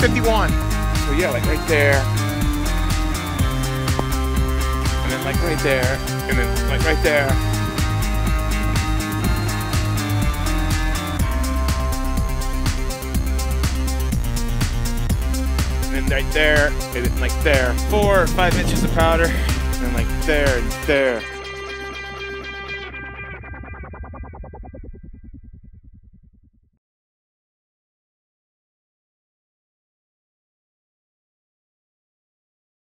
51. So yeah, like right there. And then like right there. And then like right there. And then right there, and then like there. Four or five inches of powder. And then like there and there.